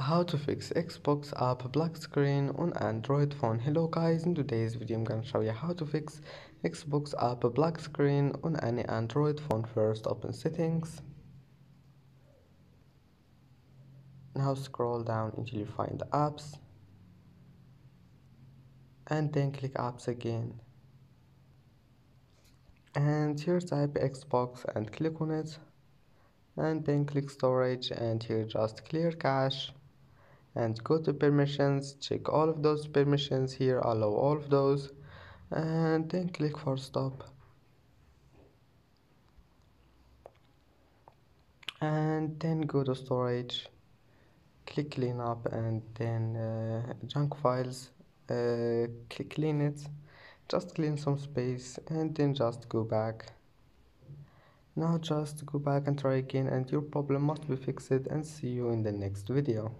how to fix xbox app black screen on android phone. Hello guys. In today's video i'm gonna show you how to fix xbox app black screen on any android phone. First open settings. Now scroll down until you find apps. And then click apps again. And here type xbox and click on it. And then click storage and here just clear cache and go to permissions check all of those permissions here allow all of those and then click force stop. And then go to storage click clean up and then uh, junk files uh, click clean it just clean some space and then just go back. Now just go back and try again and your problem must be fixed and see you in the next video